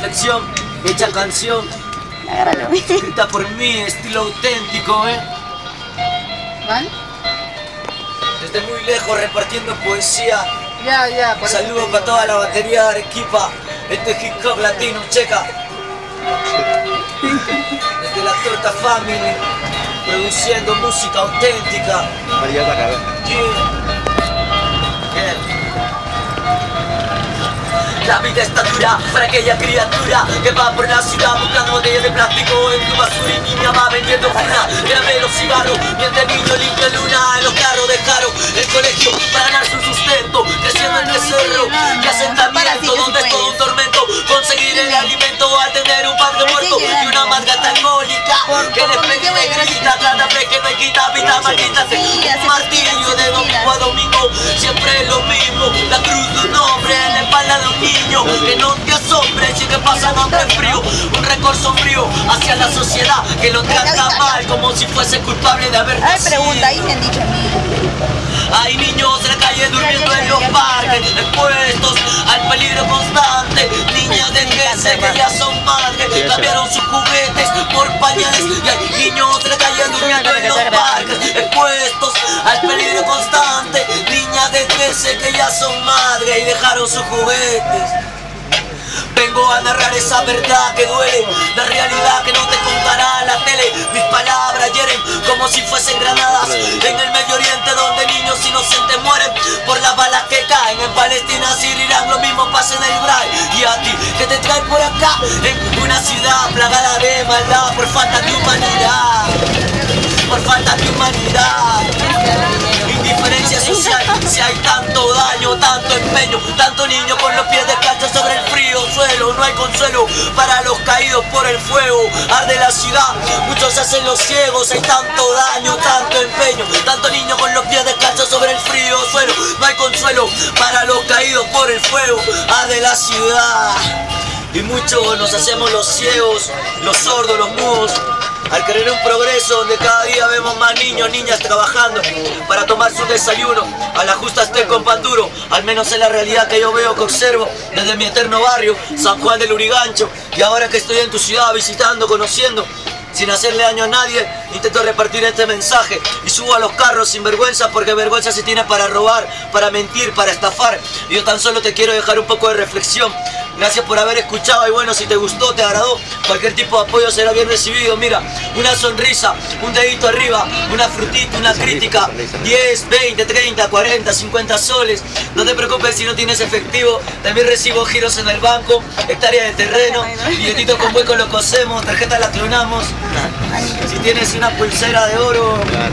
reflexión, hecha canción, Agárralo. escrita por mí, estilo auténtico, ¿eh? ¿Van? Desde muy lejos repartiendo poesía. Ya, ya. Un saludo para toda la batería de Arequipa. Este es hip hop latino, checa. Desde la Torta Family, produciendo música auténtica. María la La vida está dura para aquella criatura que va por la ciudad buscando botellas de plástico en tu basura y niña va vendiendo funa. Grave los cigarros mientras el niño limpia luna en los carros de. El colegio para ganar su sustento, alcohólica que y le grita cada vez que me quita vida, maldita un martillo de domingo a domingo. Siempre lo mismo, la cruz de un hombre en la espalda de un niño. Que no te asombre si te pasan hambre frío, un récord sombrío hacia la sociedad que lo trata mal como si fuese culpable de haber nacido. pregunta, ahí me han dicho a mí. Hay niños en la calle durmiendo en los parques, expuestos al peligro constante. Niñas de 13 que ya son madres, cambiaron juguetes por Y hay niños en la calle durmiendo en los parques, expuestos al peligro constante. Niñas de 13 que ya son madres y dejaron sus juguetes. Vengo a narrar esa verdad que duele, la realidad que no te contará Palestina, Siria, Irán, lo mismo pasa en el Ibrahim. Y a ti, que te trae por acá en una ciudad plagada de maldad por falta de humanidad, por falta de humanidad. Indiferencia social, si hay tanto daño, tanto empeño, tanto niño con los pies descalzos sobre el frío suelo, no hay consuelo para los caídos por el fuego, arde la ciudad, muchos hacen los ciegos, hay tanto daño, tanto empeño, tanto niño con los pies para los caídos por el fuego, arde la ciudad. Y muchos nos hacemos los ciegos, los sordos, los mudos, al querer un progreso donde cada día vemos más niños, niñas trabajando para tomar su desayuno. A la justa esté con pan duro, al menos es la realidad que yo veo, que observo desde mi eterno barrio, San Juan del Urigancho. Y ahora que estoy en tu ciudad visitando, conociendo, sin hacerle daño a nadie, intento repartir este mensaje y subo a los carros sin vergüenza porque vergüenza se tiene para robar, para mentir, para estafar. Y yo tan solo te quiero dejar un poco de reflexión. Gracias por haber escuchado y bueno, si te gustó, te agradó, cualquier tipo de apoyo será bien recibido. Mira, una sonrisa, un dedito arriba, una frutita, una crítica, 10, 20, 30, 40, 50 soles. No te preocupes si no tienes efectivo, también recibo giros en el banco, hectárea de terreno, billetitos con hueco lo cosemos, tarjeta la clonamos. Si tienes una pulsera de oro,